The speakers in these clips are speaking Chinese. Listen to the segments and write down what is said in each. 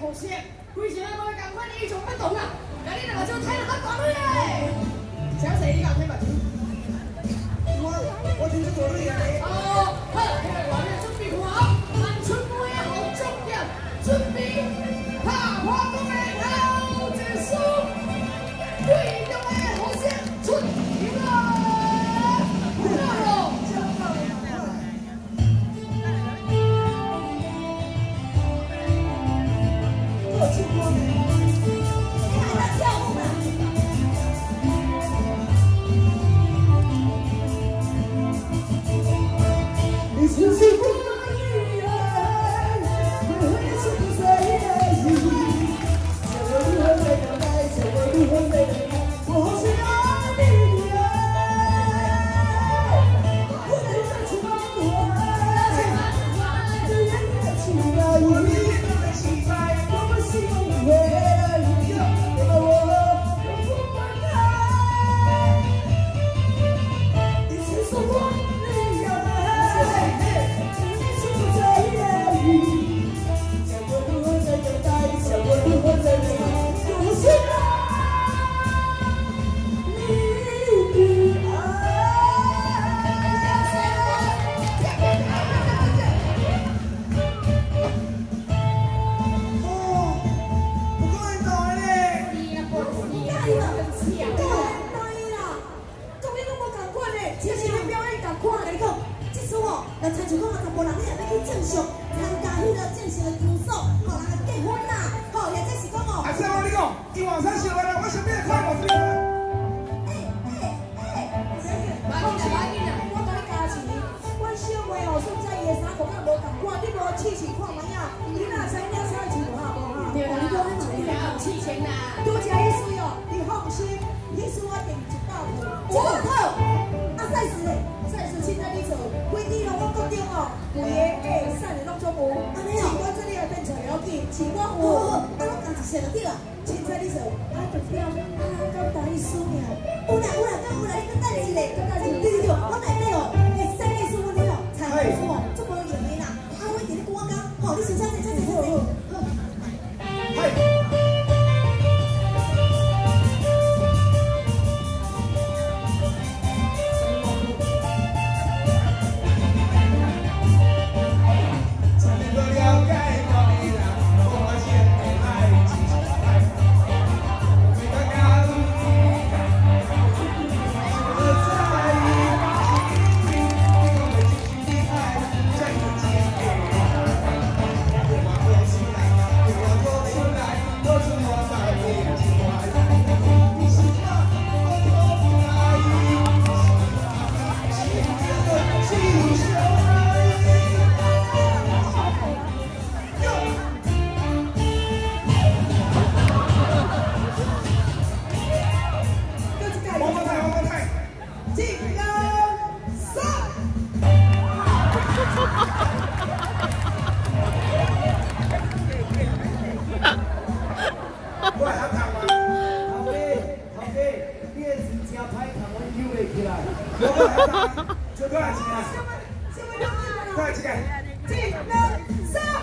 好些，亏钱了都赶快的一种不懂啊！那你那就太难管了耶！想谁干谁吧，我我就是做这个的。哦，Is he sleeping? 是讲啊敢无人你也要去正常参加迄个正常的场所互人结婚啦。吼或者是讲哦。阿三我你讲今晚才醒来我先买一块嘛是毋是诶诶诶阿叔你我甲你钱我小妹哦煞知伊的衫裤甲无共款你无试试看觅啊你若知影影出来穿有效果吼你讲迄两呐拄则伊输你放心伊输我第一百箍一百箍阿叔 Chính xác, đi rồi. Quyết nghĩ là vô cấp tiêu hổ. Người ấy để sẵn để đọc cho 有啦 Anh em chỉ có 个自然登，自然登，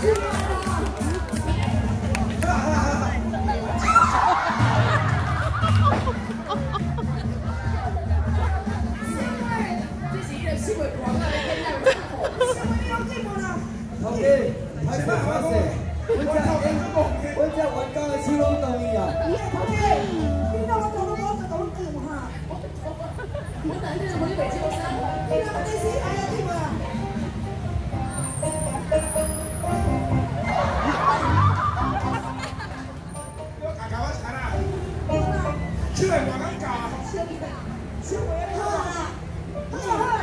自然登。就不要怕啦，哈哈哈！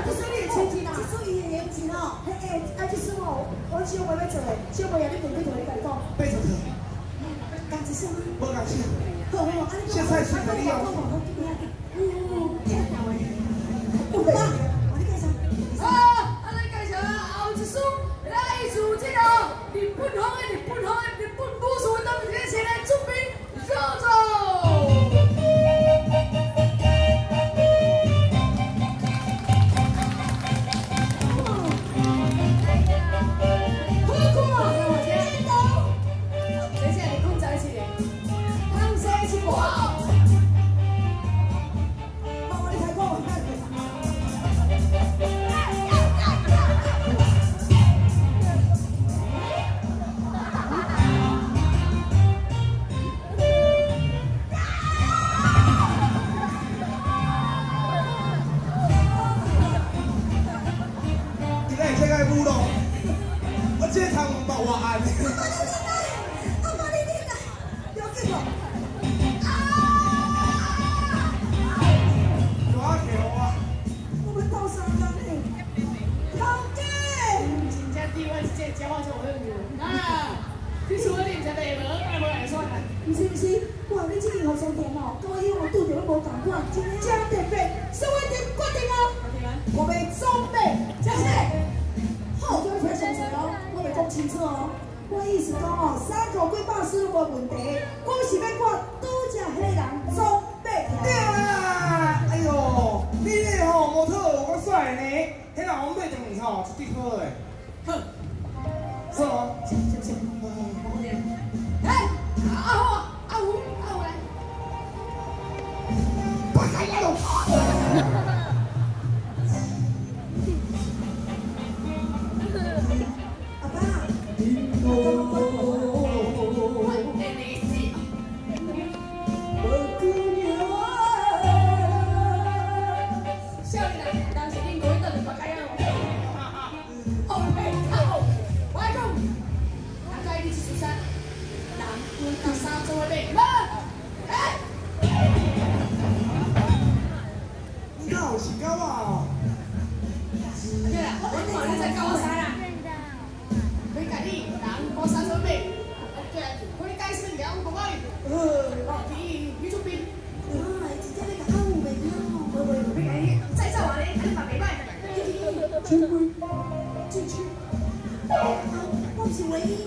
现在是能力哦。正特别。所以你决定啊，我们装备加起来。好，这位听详细哦，我未讲清楚哦。我意思讲哦，三口几百丝都无问题，我是要看拄只迄个人装备。对啦！哎呦，你这吼模特有够帅呢！迄个王八蛋吼，一滴好诶。哼，是吗？行行行，好点。哎，阿虎，少年人，进去，进去。我是唯一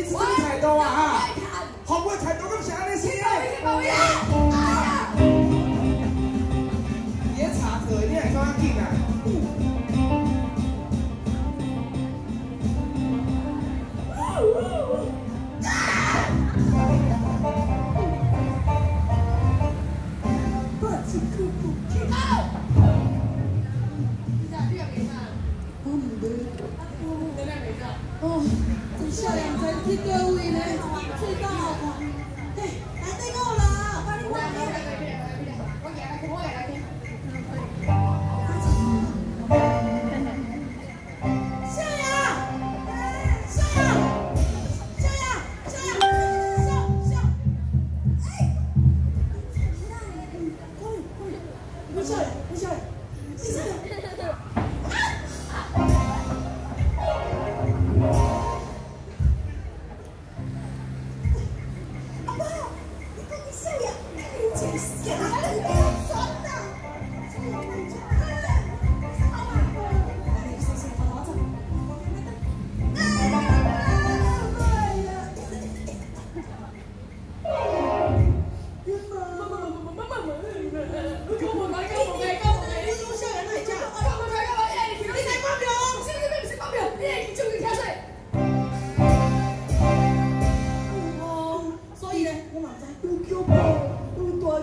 你自己太多啊不少爷，不少爷，不少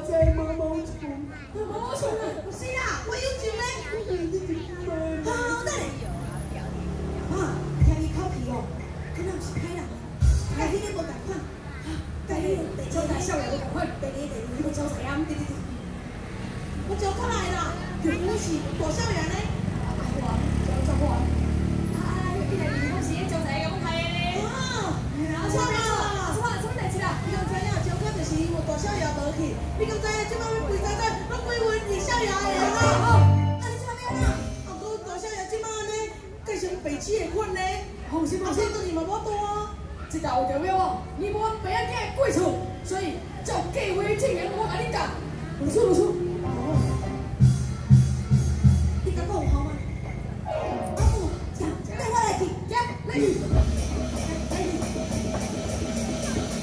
有大只毛毛虫。毛毛虫啊？是啦，我有种呢。好的。啊，听伊口气哦，可能是歹人。甲迄个无同款。甲迄个第九代少爷无同款。第二、第二，迄个招财啊，对对对。我招出来啦，原来是大少爷呢。招招我。啊，一来我是招财咁开的。啊，错啦，错啦，什么代志啦？你敢知影？招哥就是因为大少爷无去，你敢知影？即摆要规早早，要归阮二少爷的啦。啊，你怎么样啦？啊，哥大少爷即摆呢，继承白痴的款呢。放心放心，对你嘛无多啊。即道有条标哦，你无白仔仔过厝，所以就计划进行，我甲你讲。不错不错。